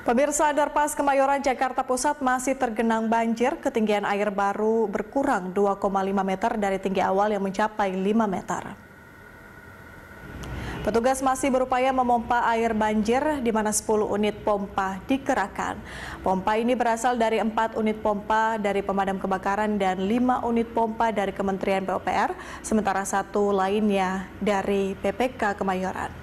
Pemirsa Underpass Kemayoran Jakarta Pusat masih tergenang banjir, ketinggian air baru berkurang 2,5 meter dari tinggi awal yang mencapai 5 meter. Petugas masih berupaya memompa air banjir di mana 10 unit pompa dikerahkan. Pompa ini berasal dari 4 unit pompa dari pemadam kebakaran dan 5 unit pompa dari Kementerian PUPR, sementara satu lainnya dari PPK Kemayoran.